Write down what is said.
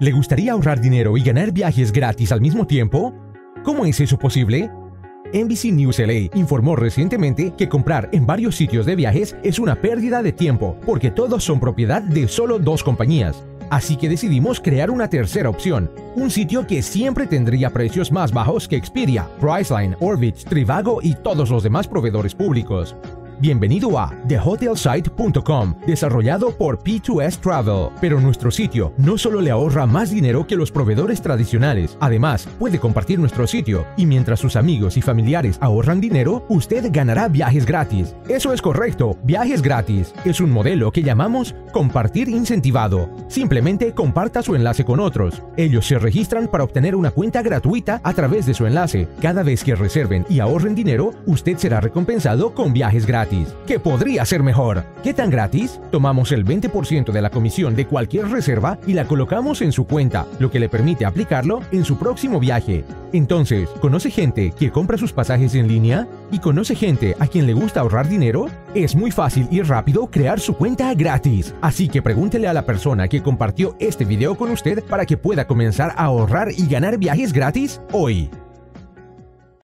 ¿Le gustaría ahorrar dinero y ganar viajes gratis al mismo tiempo? ¿Cómo es eso posible? NBC News LA informó recientemente que comprar en varios sitios de viajes es una pérdida de tiempo porque todos son propiedad de solo dos compañías. Así que decidimos crear una tercera opción, un sitio que siempre tendría precios más bajos que Expedia, Priceline, Orbitz, Trivago y todos los demás proveedores públicos. Bienvenido a TheHotelSite.com, desarrollado por P2S Travel. Pero nuestro sitio no solo le ahorra más dinero que los proveedores tradicionales, además puede compartir nuestro sitio y mientras sus amigos y familiares ahorran dinero, usted ganará viajes gratis. Eso es correcto, viajes gratis. Es un modelo que llamamos compartir incentivado. Simplemente comparta su enlace con otros. Ellos se registran para obtener una cuenta gratuita a través de su enlace. Cada vez que reserven y ahorren dinero, usted será recompensado con viajes gratis que podría ser mejor. ¿Qué tan gratis? Tomamos el 20% de la comisión de cualquier reserva y la colocamos en su cuenta, lo que le permite aplicarlo en su próximo viaje. Entonces, ¿conoce gente que compra sus pasajes en línea? ¿Y conoce gente a quien le gusta ahorrar dinero? Es muy fácil y rápido crear su cuenta gratis. Así que pregúntele a la persona que compartió este video con usted para que pueda comenzar a ahorrar y ganar viajes gratis hoy.